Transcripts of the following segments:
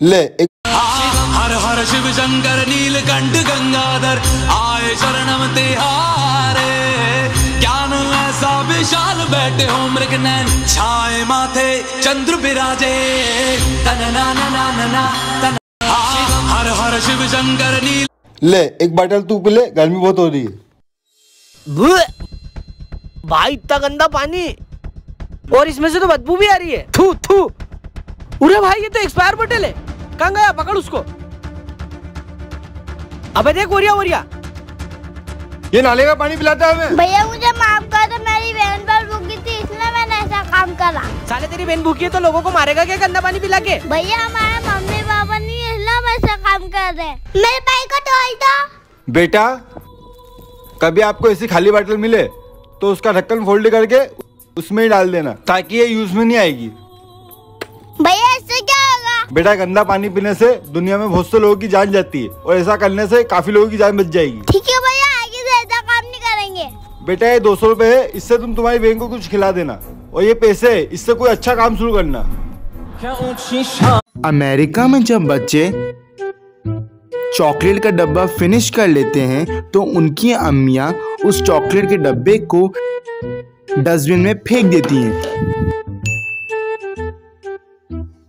ले। एक हर हर शिव शंकर नीलकंठ गंगाधर आए शरणम तिहारे। ज्ञान ऐसा विशाल बैठे हो मृग नैन छाए माथे चंद्र बिराजे तन ना ना ना ना ना तन हर हर शिव शंकर नील ले एक बाटल तू पी ले गर्मी बहुत हो रही है। भाई इतना गंदा पानी और इसमें से तो बदबू भी आ रही है। थू थू। उरे भाई ये तो एक्सपायर बोतल है। कहाँ गया? पकड़ उसको। अबे देख ओरिया ओरिया। ये नाले का पानी पिलाता है भैया मुझे माफ़ कर दो मेरी बहन पर भूखी थी इसलिए मैंने ऐसा काम करा। साले तेरी बहन भूखी है तो लोगों को मारेगा क्या गंदा पानी पिला के? भैया हमारे मम्मी पापा नहीं है, इसलिए हम ऐसा काम कर रहे मेरे भाई को ढोल दो। बेटा कभी आपको ऐसी खाली बाटल मिले तो उसका ढक्कन फोल्ड करके उसमें ही डाल देना ताकि ये यूज़ में नहीं आएगी। भैया बेटा गंदा पानी पीने से दुनिया में बहुत से लोगों की जान जाती है और ऐसा करने से काफ़ी लोगों की जान बच जाएगी। ठीक है भैया आगे से ऐसा काम नहीं करेंगे। बेटा ये दो सौ रूपए है इससे तुम तुम्हारी बहन को कुछ खिला देना और ये पैसे है, इससे कोई अच्छा काम शुरू करना। अमेरिका में जब बच्चे चॉकलेट का डब्बा फिनिश कर लेते हैं तो उनकी अम्मियाँ उस चॉकलेट के डब्बे को डस्टबिन में फेंक देती हैं।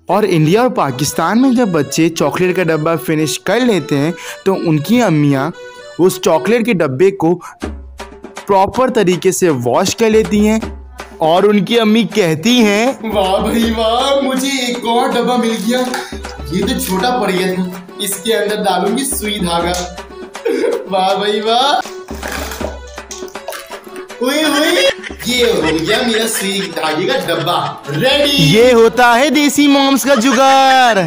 और इंडिया और पाकिस्तान में जब बच्चे चॉकलेट का डब्बा फिनिश कर लेते हैं तो उनकी अम्मियाँ उस चॉकलेट के डब्बे को प्रॉपर तरीके से वॉश कर लेती हैं और उनकी अम्मी कहती हैं, वाह भाई वाह, मुझे एक और डब्बा मिल गया। ये तो छोटा पड़ गया था। इसके अंदर डालूँगी सुई धागा। वाह भाई वाह। हुई हुई ये हो गया मेरा सुई धागे का डब्बा। रेडी ये होता है देसी मॉम्स का जुगाड़।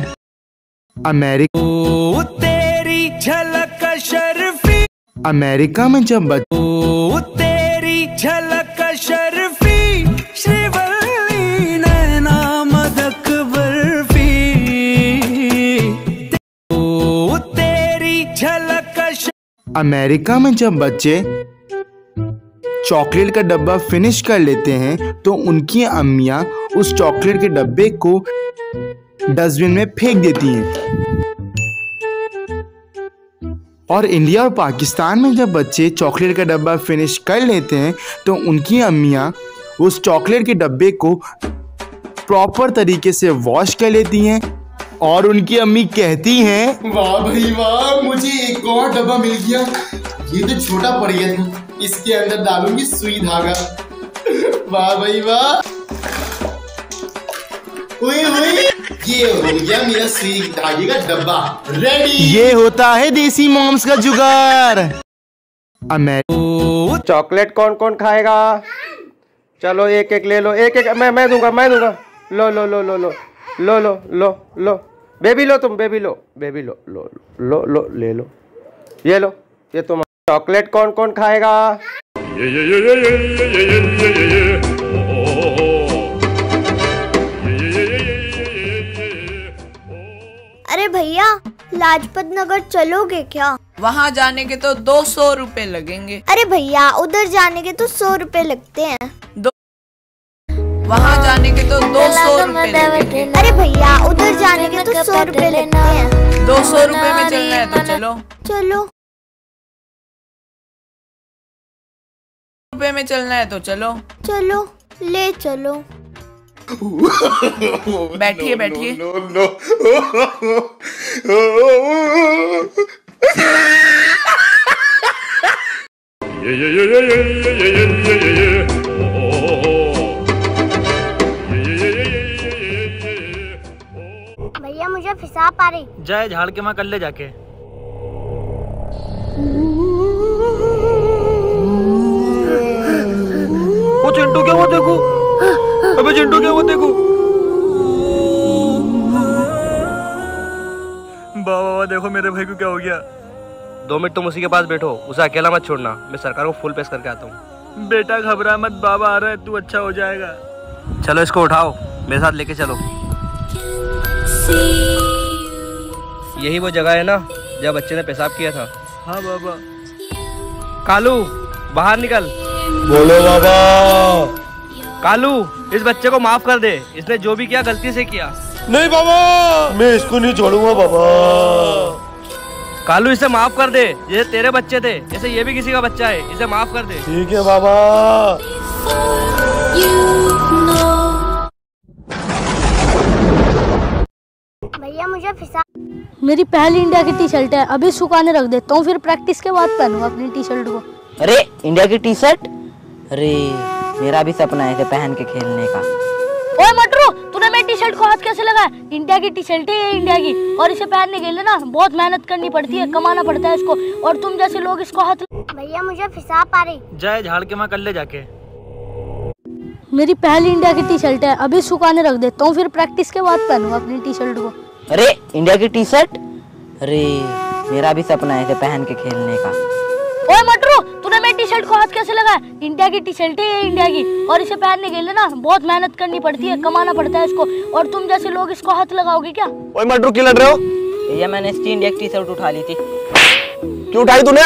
अमेरिका ओ तेरी झलक शर्फी। अमेरिका में जब बच्चे ओ तेरी झलक शर्फी। श्रीवल्ली नैना मदक बर्फ़ी। ओ तेरी झलक अमेरिका में जब बच्चे चॉकलेट का डब्बा फिनिश कर लेते हैं तो उनकी अम्मियाँ उस चॉकलेट के डब्बे को डस्टबिन में फेंक देती हैं। और इंडिया और पाकिस्तान में जब बच्चे चॉकलेट का डब्बा फिनिश कर लेते हैं तो उनकी अम्मियाँ उस चॉकलेट के डब्बे को प्रॉपर तरीके से वॉश कर लेती हैं और उनकी अम्मी कहती हैं, वाह भाई वाह, मुझे एक और डब्बा मिल गया। ये तो छोटा पड़ गया था इसके अंदर डालूँगी सुई धागा। वाह भाई वाह। हुई हुई ये हो गया मेरा सुई धागे का डब्बा। रेडी ये होता है देसी मॉम्स का जुगाड़। चॉकलेट कौन कौन खाएगा? चलो एक एक ले लो एक एक मैं मैं दूँगा मैं दूँगा। लो लो लो लो लो। लो लो लो लो। बेबी लो तुम बेबी लो बेबी लो लो लो लो ले लो। ये लो ये तुम चॉकलेट कौन कौन खाएगा अरे भैया लाजपत नगर चलोगे क्या वहाँ जाने के तो दो सौ रूपए लगेंगे अरे भैया उधर जाने के तो सौ रूपए लगते हैं दो वहाँ जाने के तो दो सौ रूपए अरे भैया उधर जाने के तो सौ रूपए लगते हैं दो सौ रूपए में चलना है तो चलो चलो रूपए में चलना है तो चलो। चलो ले चलो। बैठिए बैठिए। भैया मुझे फिसा पा रही। जाए झाड़ के माँ कर ले जाके। वो चिंटू क्या वो देखो? अबे चिंटू क्या वो देखो? बाबा देखो मेरे भाई को क्या हो गया। दो मिनट तुम उसी के पास बैठो उसे अकेला मत छोड़ना। मैं सरकार को फुल पेश करके आता हूँ। बेटा घबरा मत बाबा आ रहा है तू अच्छा हो जाएगा। चलो इसको उठाओ मेरे साथ लेके चलो। यही वो जगह है ना जहाँ बच्चे ने पेशाब किया था। हाँ बाबा। कालू बाहर निकल। बोलो बाबा कालू इस बच्चे को माफ़ कर दे। इसने जो भी किया गलती से किया। नहीं बाबा। मैं इसको नहीं छोड़ूँगा बाबा। कालू इसे माफ़ कर दे। ये तेरे बच्चे थे। जैसे ये भी किसी का बच्चा है। इसे माफ़ कर दे। ठीक है बाबा। भैया मुझे फिसा मेरी पहली इंडिया की टी शर्ट है। अभी सुखाने रख देता हूँ फिर प्रैक्टिस के बाद पहनूँगा अपनी टी शर्ट को। अरे इंडिया की टी शर्ट अरे मेरा भी सपना है इसे पहन के खेलने का। ओए मटरू तूने मेरी टी शर्ट को हाथ कैसे लगाया? इंडिया की टी शर्ट है इंडिया की। और इसे पहनने के लिए ना बहुत मेहनत करनी पड़ती है कमाना पड़ता है इसको। और तुम जैसे लोग इसको हाथ भैया मुझे फिसा पा रही जय झाड़ के माँ कर ले जाके। मेरी पहली इंडिया की टी शर्ट है अभी सुखाने रख देता हूँ फिर प्रैक्टिस के बाद पहनूँगा अपनी टी शर्ट को। अरे इंडिया की टी शर्ट अरे मेरा भी सपना है इसे पहन के खेलने का। ओए मटरू तूने मेरी टी शर्ट को हाथ कैसे लगाया? इंडिया की टी शर्ट है ये इंडिया की। और इसे पहनने के लिए ना बहुत मेहनत करनी पड़ती है कमाना पड़ता है इसको। और तुम जैसे लोग इसको हाथ लगाओगे क्या? ओए मटरू क्यों लड़ रहे हो? ये मैंने इसकी इंडिया की टी शर्ट उठा ली थी। क्यों उठाई तूने?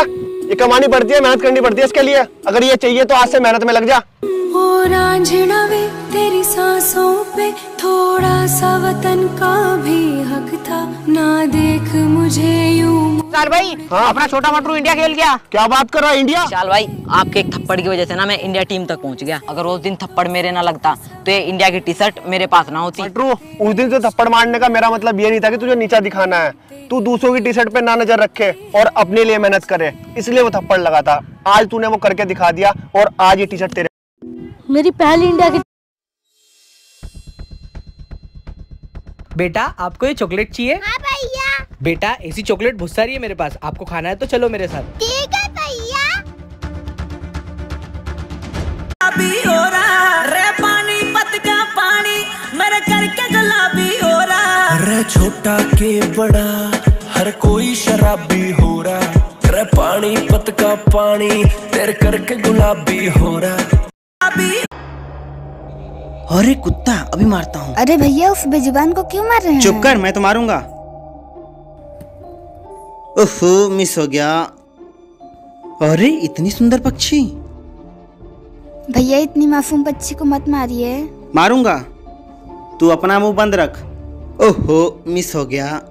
ये कमानी पड़ती है मेहनत करनी पड़ती है इसके लिए। अगर ये चाहिए तो आज से मेहनत में लग जा। ओ रांझना वे तेरी सांसों पे थोड़ा सा वतन का भी हक था। ना देख मुझे यूँ चाल भाई हाँ? अपना छोटा मटरू इंडिया खेल गया। क्या बात कर रहा है इंडिया चाल भाई आपके एक थप्पड़ की वजह से ना मैं इंडिया टीम तक पहुँच गया। अगर उस दिन थप्पड़ मेरे ना लगता तो ये इंडिया की टी शर्ट मेरे पास ना होती। मटरू उस दिन से थप्पड़ मारने का मेरा मतलब ये नहीं था कि तुझे नीचा दिखाना है। तू दूसरों की टी शर्ट पे ना नज़र रखे और अपने लिए मेहनत करे इसलिए वो थप्पड़ लगा था। आज तूने वो करके दिखा दिया और आज ये टी शर्ट तेरे मेरी पहली इंडिया की बेटा आपको ये चॉकलेट चाहिए? हाँ भैया। बेटा ऐसी चॉकलेट बहुत सारी है मेरे पास। आपको खाना है तो चलो मेरे साथ। ठीक है भैया। हो रहा रे पानी पत का पानी मेरे करके गुलाबी हो रहा रे छोटा के बड़ा हर कोई शराबी हो रहा रे पानी पत का पानी तेरे करके गुलाबी हो रहा अरे कुत्ता अभी मारता हूँ। अरे भैया उस बेजुबान को क्यों मार रहे हैं? चुप कर मैं तो मारूँगा। ओहो मिस हो गया। अरे इतनी सुंदर पक्षी। भैया इतनी मासूम पक्षी को मत मारिए। मारूँगा। तू अपना मुँह बंद रख। ओहो मिस हो गया।